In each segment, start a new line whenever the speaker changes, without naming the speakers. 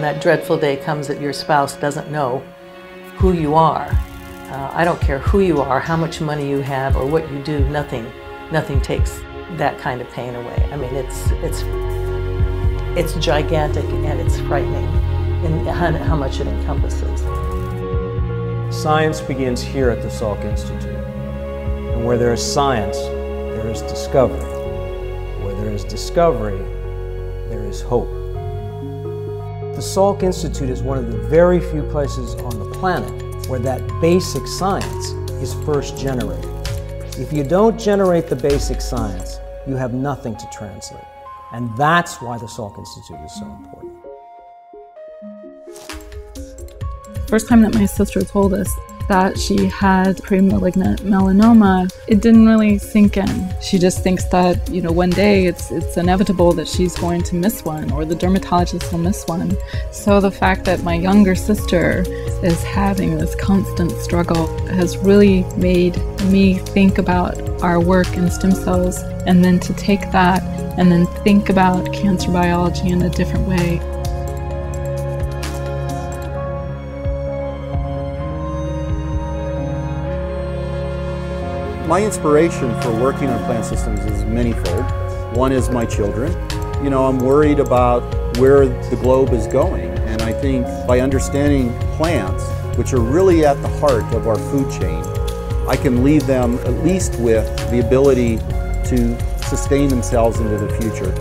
that dreadful day comes that your spouse doesn't know who you are, uh, I don't care who you are, how much money you have, or what you do, nothing, nothing takes that kind of pain away. I mean, it's, it's, it's gigantic and it's frightening in how much it encompasses.
Science begins here at the Salk Institute. And where there is science, there is discovery. Where there is discovery, there is hope. The Salk Institute is one of the very few places on the planet where that basic science is first generated. If you don't generate the basic science, you have nothing to translate. And that's why the Salk Institute is so important.
First time that my sister told us that she had premalignant melanoma, it didn't really sink in. She just thinks that, you know, one day it's it's inevitable that she's going to miss one or the dermatologist will miss one. So the fact that my younger sister is having this constant struggle has really made me think about our work in stem cells and then to take that and then think about cancer biology in a different way.
My inspiration for working on plant systems is manyfold. One is my children. You know, I'm worried about where the globe is going, and I think by understanding plants, which are really at the heart of our food chain, I can leave them at least with the ability to sustain themselves into the future.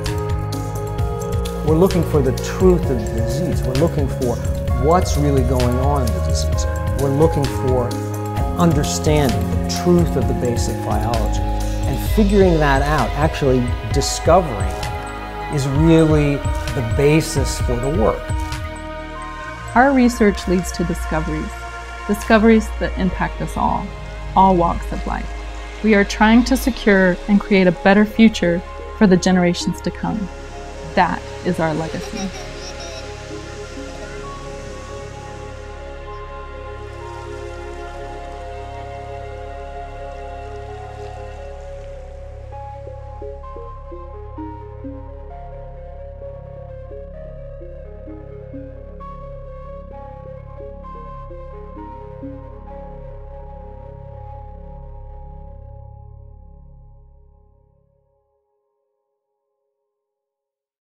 We're looking for the truth of the disease. We're looking for what's really going on in the disease. We're looking for an the truth of the basic biology. And figuring that out, actually discovering, is really the basis for the work.
Our research leads to discoveries, discoveries that impact us all, all walks of life. We are trying to secure and create a better future for the generations to come. That is our legacy.